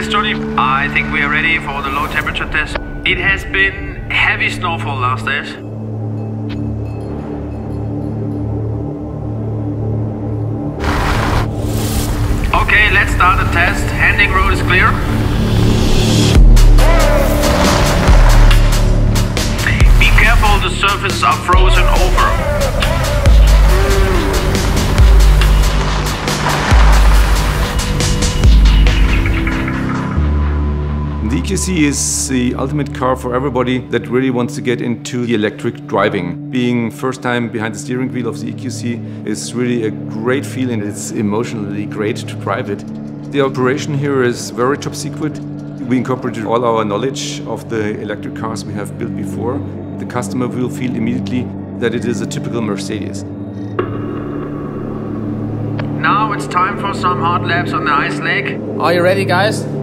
I think we are ready for the low temperature test. It has been heavy snowfall last days. Okay, let's start the test. Handing road is clear. Be careful, the surfaces are frozen over. The EQC is the ultimate car for everybody that really wants to get into the electric driving. Being first time behind the steering wheel of the EQC is really a great feeling. It's emotionally great to drive it. The operation here is very top secret. We incorporated all our knowledge of the electric cars we have built before. The customer will feel immediately that it is a typical Mercedes. Now it's time for some hard laps on the ice lake. Are you ready, guys?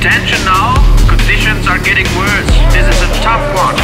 Attention now, conditions are getting worse. This is a tough one.